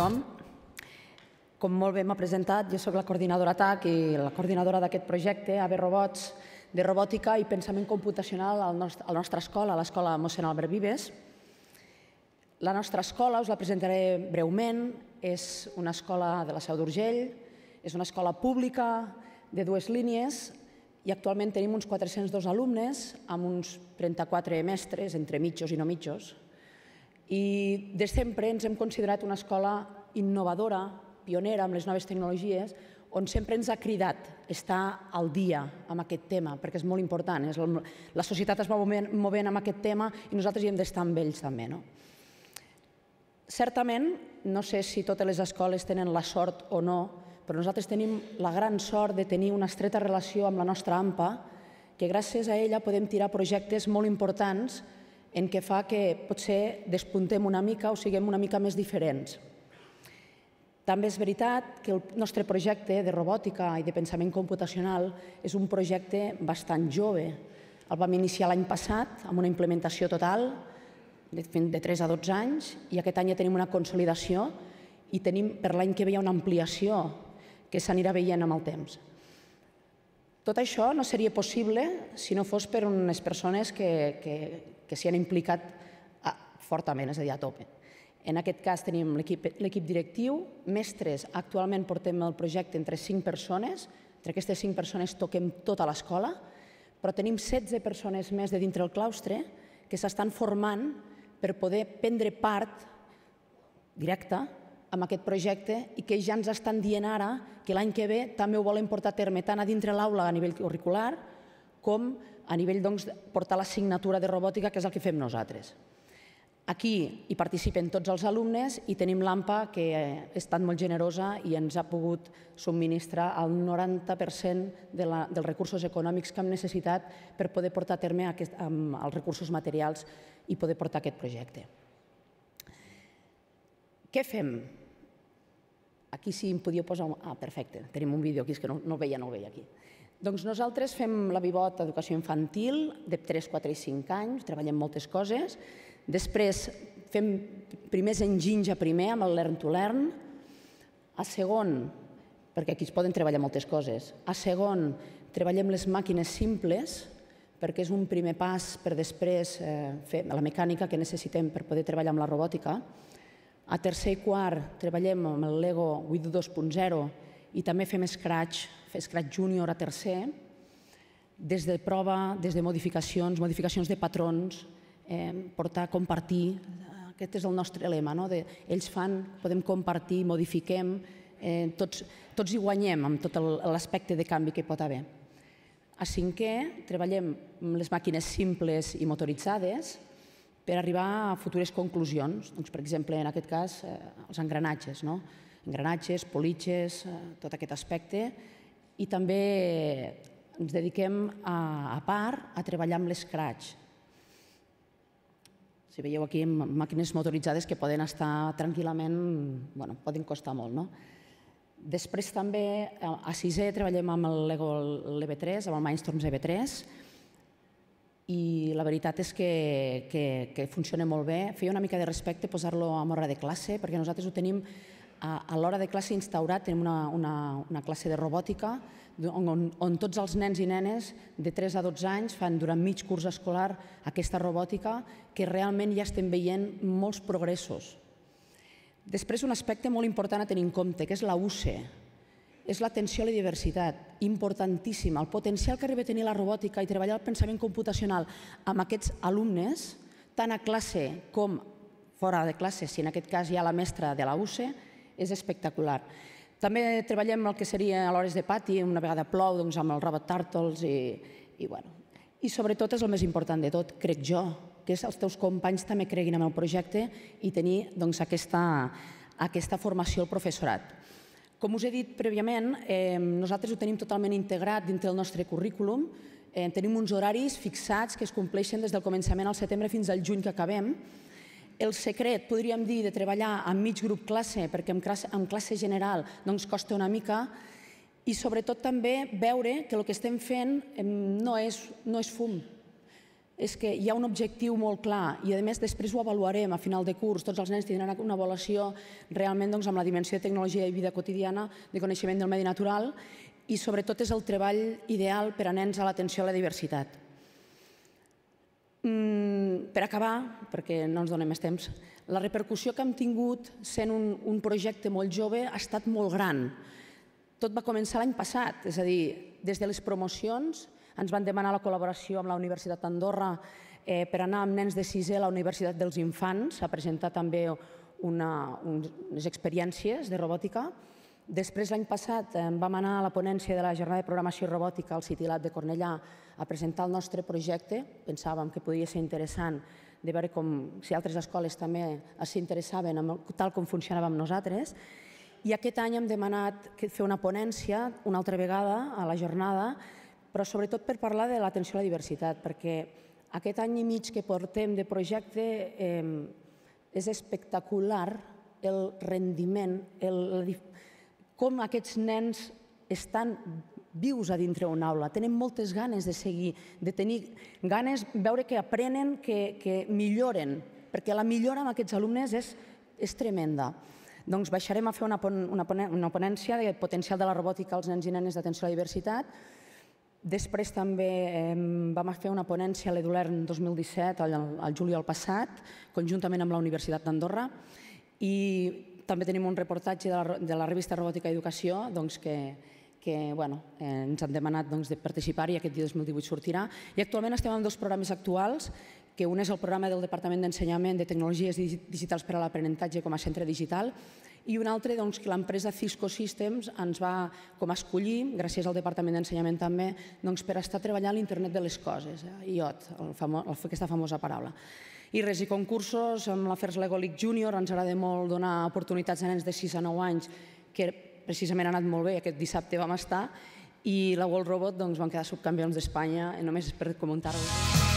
tothom. Com molt bé m'ha presentat, jo sóc la coordinadora TAC i la coordinadora d'aquest projecte, AVE Robots, de robòtica i pensament computacional a la nostra escola, a l'escola mossèn Albert Vives. La nostra escola, us la presentaré breument, és una escola de la Seu d'Urgell, és una escola pública de dues línies i actualment tenim uns 402 alumnes amb uns 34 mestres, entre mitjos i no mitjos. I de sempre ens hem considerat una escola innovadora, pionera amb les noves tecnologies, on sempre ens ha cridat estar al dia amb aquest tema, perquè és molt important. És la societat es va movent, movent amb aquest tema i nosaltres hi hem d'estar amb ells també. No? Certament, no sé si totes les escoles tenen la sort o no, però nosaltres tenim la gran sort de tenir una estreta relació amb la nostra AMPA, que gràcies a ella podem tirar projectes molt importants en què fa que potser despuntem una mica o siguem una mica més diferents. També és veritat que el nostre projecte de robòtica i de pensament computacional és un projecte bastant jove. El vam iniciar l'any passat amb una implementació total de 3 a 12 anys i aquest any ja tenim una consolidació i tenim per l'any que ve una ampliació que s'anirà veient amb el temps. Tot això no seria possible si no fos per unes persones que, que, que s'hi han implicat ah, fortament, és a dir, a tope. En aquest cas tenim l'equip directiu, mestres, actualment portem el projecte entre 5 persones, entre aquestes 5 persones toquem tota l'escola, però tenim 16 persones més de dintre el claustre que s'estan formant per poder prendre part directa amb aquest projecte i que ja ens estan dient ara que l'any que ve també ho volen portar a terme tant a dintre l'aula a nivell curricular com a nivell doncs, portar l'assignatura de robòtica, que és el que fem nosaltres. Aquí hi participen tots els alumnes i tenim l'AMPA que ha estat molt generosa i ens ha pogut subministrar el 90% de la, dels recursos econòmics que hem necessitat per poder portar a terme aquest, amb els recursos materials i poder portar aquest projecte. Què fem? Aquí sí em podíeu posar... Ah, perfecte, tenim un vídeo aquí, és que no, no el veia, no el veia aquí. Doncs nosaltres fem la Vivot Educació Infantil de 3, 4 i 5 anys, treballem moltes coses, Després fem primers enginys a primer amb el Learn to Learn, a segon, perquè aquí es poden treballar moltes coses, a segon treballem les màquines simples, perquè és un primer pas per després eh, fer la mecànica que necessitem per poder treballar amb la robòtica. A tercer i quart treballem amb el Lego With 2.0 i també fem Scratch, Scratch Junior a tercer, des de prova, des de modificacions, modificacions de patrons, eh, portar, compartir. Aquest és el nostre lema. No? De, ells fan, podem compartir, modifiquem, eh, tots, tots hi guanyem amb tot l'aspecte de canvi que pot haver. A cinquè, treballem amb les màquines simples i motoritzades per arribar a futures conclusions. Doncs, per exemple, en aquest cas, eh, els engranatges, no? engranatges, politges, eh, tot aquest aspecte. I també ens dediquem a, a part a treballar amb l'escratx, si veieu aquí màquines motoritzades que poden estar tranquil·lament, bueno, poden costar molt, no? Després també a sisè treballem amb el Lego l'EV3, amb el Mindstorms EV3, i la veritat és que, que, que funciona molt bé. Feia una mica de respecte posar-lo a morra de classe, perquè nosaltres ho tenim a, a l'hora de classe instaurat, tenim una, una, una classe de robòtica on, on tots els nens i nenes de 3 a 12 anys fan durant mig curs escolar aquesta robòtica que realment ja estem veient molts progressos. Després, un aspecte molt important a tenir en compte, que és la UCE, és l'atenció a la diversitat, importantíssima. El potencial que arriba a tenir la robòtica i treballar el pensament computacional amb aquests alumnes, tant a classe com fora de classe, si en aquest cas hi ha la mestra de la UCE, és espectacular. També treballem el que seria a l'hores de pati, una vegada plou, doncs, amb el Robot Turtles i, i, bueno. I sobretot és el més important de tot, crec jo, que és els teus companys també creguin en el projecte i tenir doncs, aquesta, aquesta formació al professorat. Com us he dit prèviament, nosaltres ho tenim totalment integrat dintre del nostre currículum, tenim uns horaris fixats que es compleixen des del començament al setembre fins al juny que acabem, el secret, podríem dir, de treballar amb mig grup classe, perquè en classe, en classe general doncs, costa una mica, i sobretot també veure que el que estem fent no és, no és fum. És que hi ha un objectiu molt clar i, a més, després ho avaluarem a final de curs. Tots els nens tindran una avaluació realment doncs, amb la dimensió de tecnologia i vida quotidiana, de coneixement del medi natural i, sobretot, és el treball ideal per a nens a l'atenció a la diversitat. Mm, per acabar, perquè no ens donem més temps, la repercussió que hem tingut sent un, un projecte molt jove ha estat molt gran. Tot va començar l'any passat, és a dir, des de les promocions ens van demanar la col·laboració amb la Universitat d'Andorra eh, per anar amb nens de sisè a la Universitat dels Infants a presentar també una, unes experiències de robòtica. Després, l'any passat, eh, vam anar a la ponència de la jornada de programació robòtica al CityLab de Cornellà a presentar el nostre projecte. Pensàvem que podia ser interessant de veure com, si altres escoles també s'interessaven tal com funcionàvem nosaltres. I aquest any hem demanat fer una ponència una altra vegada a la jornada però sobretot per parlar de l'atenció a la diversitat, perquè aquest any i mig que portem de projecte eh, és espectacular el rendiment, el, com aquests nens estan vius a dintre una aula, tenen moltes ganes de seguir, de tenir ganes, veure que aprenen, que, que milloren, perquè la millora amb aquests alumnes és, és tremenda. Doncs baixarem a fer una, una, una ponència de potencial de la robòtica als nens i nenes d'atenció a la diversitat, Després també vam fer una ponència a l'Edulern 2017, al, juliol passat, conjuntament amb la Universitat d'Andorra, i també tenim un reportatge de la, revista Robòtica i Educació doncs, que, que bueno, ens han demanat doncs, de participar i aquest dia 2018 sortirà. I actualment estem en dos programes actuals, que un és el programa del Departament d'Ensenyament de Tecnologies Digitals per a l'Aprenentatge com a centre digital i un altre doncs, que l'empresa Cisco Systems ens va com a escollir, gràcies al Departament d'Ensenyament també, doncs, per estar treballant l'internet de les coses, eh? IOT, famo, aquesta famosa paraula. I res, i concursos amb la First Lego League Junior, ens agrada molt donar oportunitats a nens de 6 a 9 anys, que precisament ha anat molt bé, aquest dissabte vam estar, i la World Robot doncs, van quedar subcampions d'Espanya, només per comentar-ho.